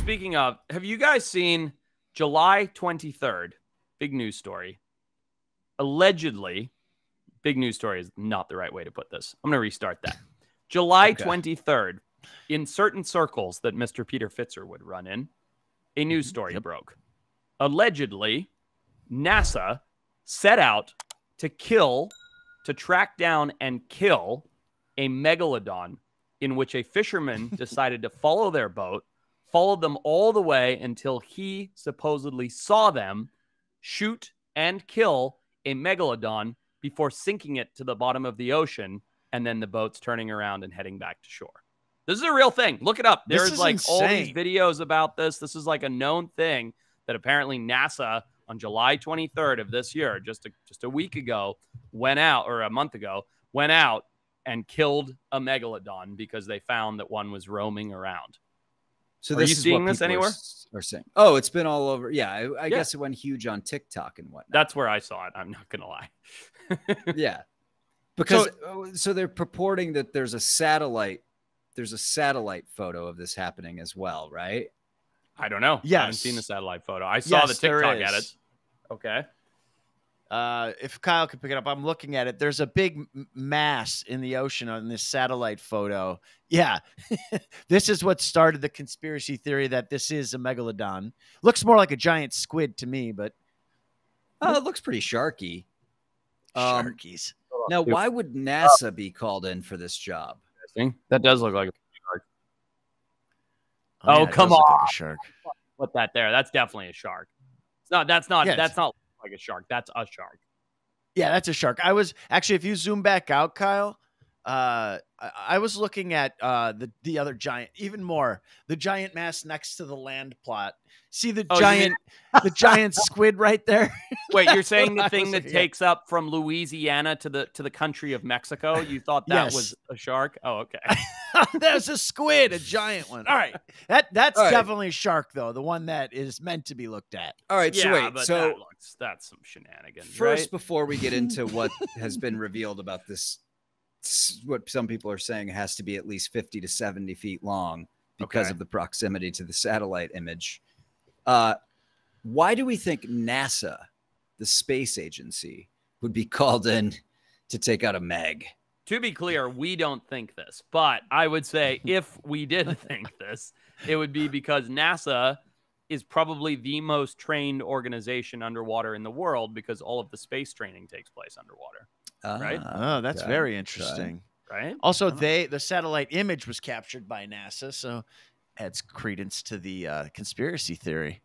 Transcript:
speaking of, have you guys seen July 23rd? Big news story. Allegedly, big news story is not the right way to put this. I'm going to restart that. July Okay. 23rd, in certain circles that Mr. Peter Fitzer would run in, a news mm-hmm. story broke. Allegedly, NASA set out to kill, to track down and kill a megalodon in which a fisherman decided to follow their boat, followed them all the way until he supposedly saw them shoot and kill a megalodon before sinking it to the bottom of the ocean and then the boat's turning around and heading back to shore. This is a real thing. Look it up. There's is like all these videos about this. This is like a known thing that apparently NASA on July 23rd of this year, just a, just a week ago, went out or a month ago, went out and killed a megalodon because they found that one was roaming around. So Are you is seeing what this anywhere? Are, saying. Oh, it's been all over. Yeah, I, I guess it went huge on TikTok and whatnot. That's where I saw it. I'm not gonna lie. yeah, because uh, so, they're purporting that there's a satellite. There's a satellite photo of this happening as well, right? I don't know. Yeah, I haven't seen the satellite photo. I saw Yes, the TikTok edits. Okay. Uh, if Kyle could pick it up, I'm looking at it. There's a big mass in the ocean on this satellite photo. Yeah, this is what started the conspiracy theory that this is a megalodon. Looks more like a giant squid to me, but Oh, it looks pretty sharky. Um, sharkies. Now, why would NASA be called in for this job? That does look like a shark. yeah, oh, come does look like on. a shark. Put that there. That's definitely a shark. It's not. That's not. Yes. That's not like a shark. That's a shark. Yeah, that's a shark. I was actually, if you zoom back out, Kyle, uh, I, I was looking at uh, the the other giant, even more, the giant mass next to the land plot. See the Oh, giant, the giant squid right there. Wait, you're saying the thing that takes up from Louisiana to the to the country of Mexico? You thought that Yes. was a shark? Oh, okay. There's a squid, a giant one. All right, that that's All right. definitely a shark, though, the one that is meant to be looked at. All right, so wait, but so that looks, that's some shenanigans, first, right? before we get into what has been revealed about this, what some people are saying has to be at least 50 to 70 feet long because Okay. of the proximity to the satellite image. Uh, why do we think NASA, the space agency, would be called in to take out a Meg? To be clear, we don't think this, but I would say if we did think this, it would be because NASA is probably the most trained organization underwater in the world because all of the space training takes place underwater, Right? Ah, Oh, that's okay, very interesting. right? Also, Oh. they the satellite image was captured by NASA, so adds credence to the uh, conspiracy theory.